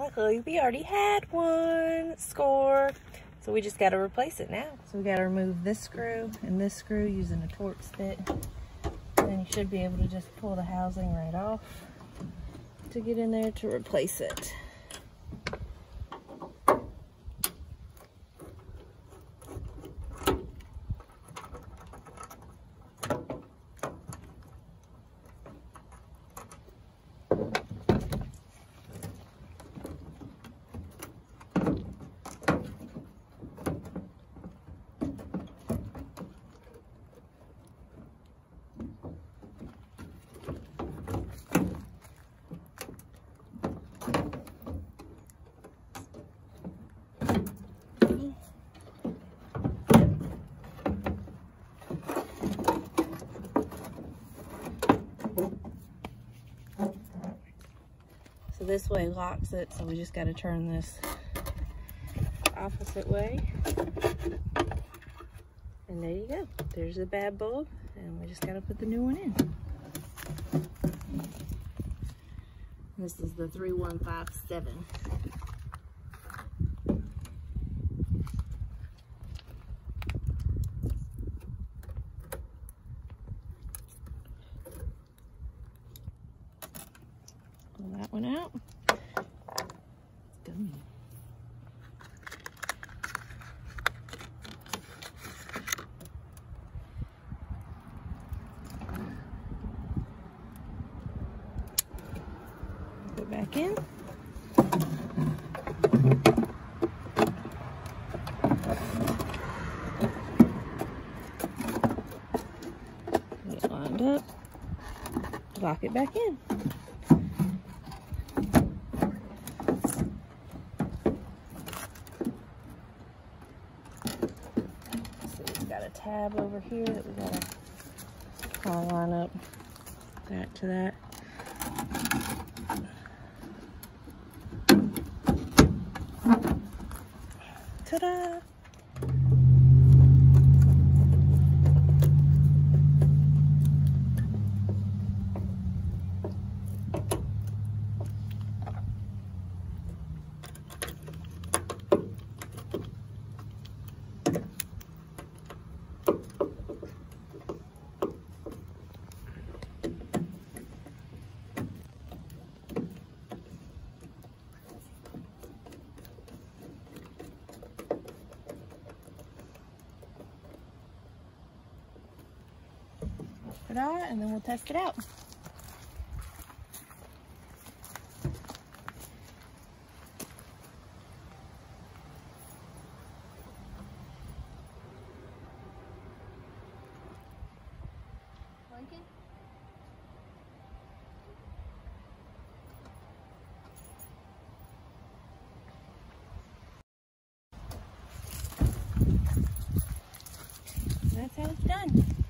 Luckily, we already had one. Score. So we just got to replace it now. So we got to remove this screw and this screw using a Torx bit. And you should be able to just pull the housing right off to get in there to replace it. This way locks it, so we just got to turn this opposite way. And there you go. There's the bad bulb, and we just got to put the new one in. This is the 3157. Pull that one out. Gummy. Put it back in. Get lined up. Lock it back in. So we've got a tab over here that we gotta kind line up that to that. Ta-da! And then we'll test it out. That's how it's done.